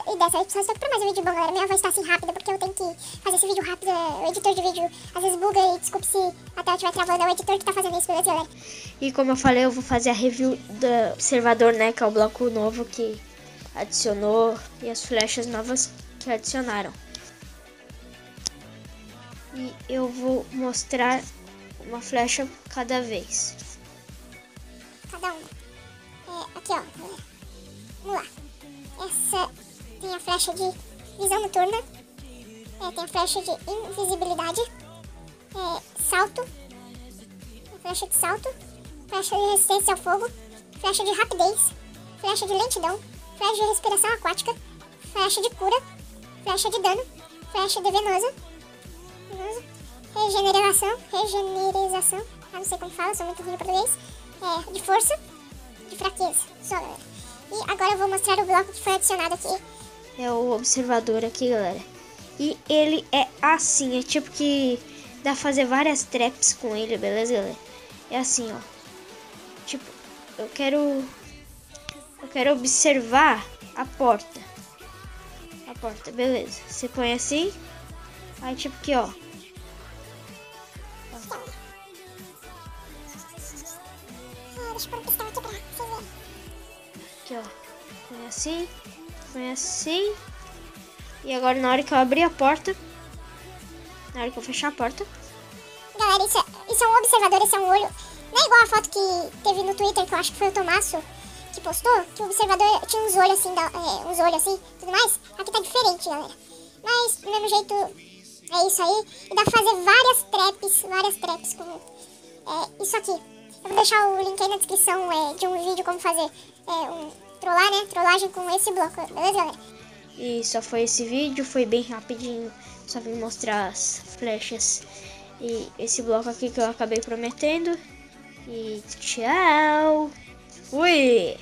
a voz tá assim rápida, porque eu tenho que fazer esse vídeo rápido. O editor de vídeo às vezes buga e desculpe se a tela estiver travando. É o editor que tá fazendo isso, beleza, galera? E como eu falei, eu vou fazer a review do observador, né? Que é o bloco novo que adicionou e as flechas novas que adicionaram. E eu vou mostrar uma flecha cada vez. Cada uma. É, aqui, ó, galera. Vamos lá. Essa tem a flecha de visão noturna. É, tem a flecha de invisibilidade. É, salto. Flecha de salto. Flecha de resistência ao fogo. Flecha de rapidez. Flecha de lentidão. Flecha de respiração aquática. Flecha de cura. Flecha de dano. Flecha de venosa. Venosa. Regeneração. Regenerização. Ah, não sei como fala, sou muito ruim em português. É, de força. De fraqueza. Só, galera. E agora eu vou mostrar o bloco que foi adicionado aqui. É o observador aqui, galera. E ele é assim, é tipo que dá pra fazer várias traps com ele, beleza, galera? É assim, ó. Tipo, eu quero... Eu quero observar a porta. A porta, beleza. Você põe assim. Aí, tipo aqui, ó. Aqui, ó. Põe assim. Põe assim. E agora, na hora que eu abrir a porta. Na hora que eu fechar a porta. Galera, isso é, isso é um observador, esse é um olho. Não é igual a foto que teve no Twitter, que eu acho que foi o Tomasso que postou, que o observador tinha uns olhos assim, da, é, uns olhos assim, tudo mais. Aqui tá diferente, galera. Mas, do mesmo jeito, é isso aí. E dá pra fazer várias traps, várias traps com é, isso aqui. Eu vou deixar o link aí na descrição é, de um vídeo como fazer é, um trollar, né? Trollagem com esse bloco, beleza, galera? E só foi esse vídeo, foi bem rapidinho. Só vim mostrar as flechas e esse bloco aqui que eu acabei prometendo. E tchau! Fui!